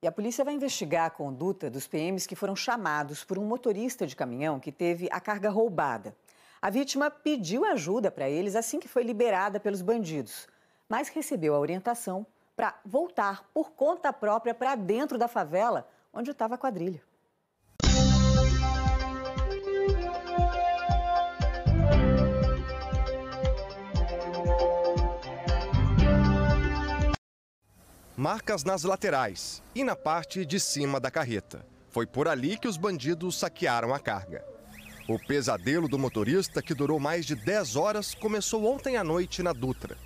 E a polícia vai investigar a conduta dos PMs que foram chamados por um motorista de caminhão que teve a carga roubada. A vítima pediu ajuda para eles assim que foi liberada pelos bandidos, mas recebeu a orientação para voltar por conta própria para dentro da favela onde estava a quadrilha. Marcas nas laterais e na parte de cima da carreta. Foi por ali que os bandidos saquearam a carga. O pesadelo do motorista, que durou mais de 10 horas, começou ontem à noite na Dutra.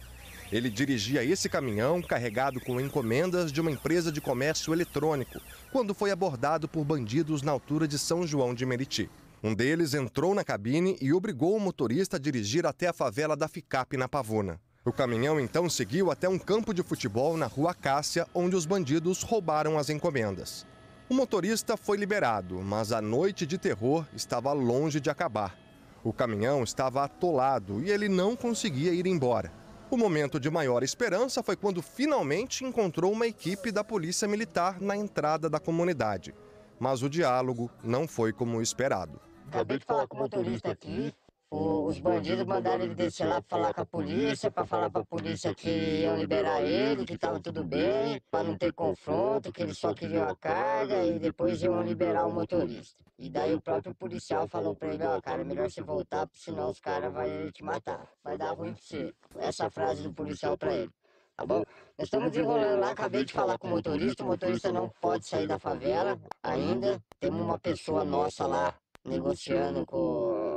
Ele dirigia esse caminhão carregado com encomendas de uma empresa de comércio eletrônico, quando foi abordado por bandidos na altura de São João de Meriti. Um deles entrou na cabine e obrigou o motorista a dirigir até a favela da Ficap na Pavuna. O caminhão então seguiu até um campo de futebol na rua Cássia, onde os bandidos roubaram as encomendas. O motorista foi liberado, mas a noite de terror estava longe de acabar. O caminhão estava atolado e ele não conseguia ir embora. O momento de maior esperança foi quando finalmente encontrou uma equipe da Polícia Militar na entrada da comunidade. Mas o diálogo não foi como esperado. Acabei de falar com o motorista aqui, os bandidos mandaram ele descer lá para falar com a polícia, para falar para a polícia que iam liberar ele, que estava tudo bem, para não ter confronto, que eles só queriam a carga e depois iam liberar o motorista. E daí o próprio policial falou para ele, ó, oh, cara, é melhor você voltar, senão os caras vão te matar, vai dar ruim para você. Essa frase do policial para ele. Tá bom? Nós estamos desenrolando lá, acabei de falar com o motorista, o motorista não pode sair da favela ainda. Temos uma pessoa nossa lá negociando com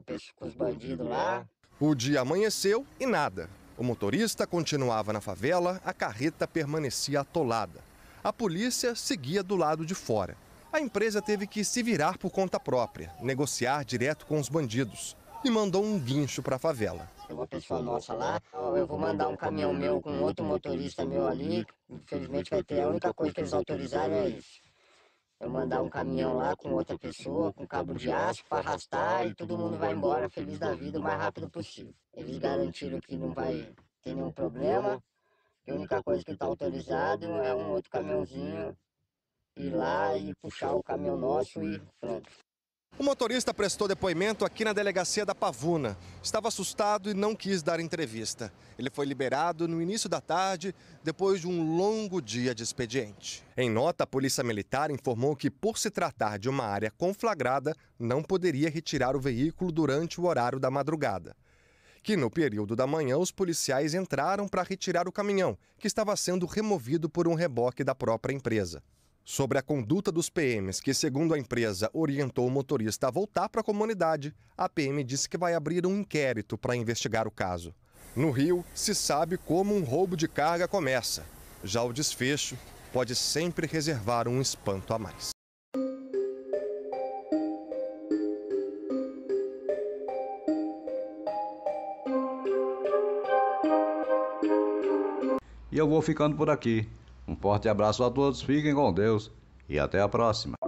com, com os bandidos lá. O dia amanheceu e nada. O motorista continuava na favela, a carreta permanecia atolada. A polícia seguia do lado de fora. A empresa teve que se virar por conta própria, negociar direto com os bandidos e mandou um guincho para a favela. Tem uma pessoa nossa lá, eu vou mandar um caminhão meu com outro motorista meu ali. Infelizmente vai ter a única coisa que eles autorizaram é isso eu mandar um caminhão lá com outra pessoa, com cabo de aço para arrastar e todo mundo vai embora feliz da vida o mais rápido possível. Eles garantiram que não vai ter nenhum problema, que a única coisa que está autorizado é um outro caminhãozinho ir lá e puxar o caminhão nosso e pronto. O motorista prestou depoimento aqui na delegacia da Pavuna. Estava assustado e não quis dar entrevista. Ele foi liberado no início da tarde, depois de um longo dia de expediente. Em nota, a Polícia Militar informou que, por se tratar de uma área conflagrada, não poderia retirar o veículo durante o horário da madrugada. Que no período da manhã, os policiais entraram para retirar o caminhão, que estava sendo removido por um reboque da própria empresa. Sobre a conduta dos PMs, que, segundo a empresa, orientou o motorista a voltar para a comunidade, a PM disse que vai abrir um inquérito para investigar o caso. No Rio, se sabe como um roubo de carga começa. Já o desfecho pode sempre reservar um espanto a mais. E eu vou ficando por aqui. Um forte abraço a todos, fiquem com Deus e até a próxima.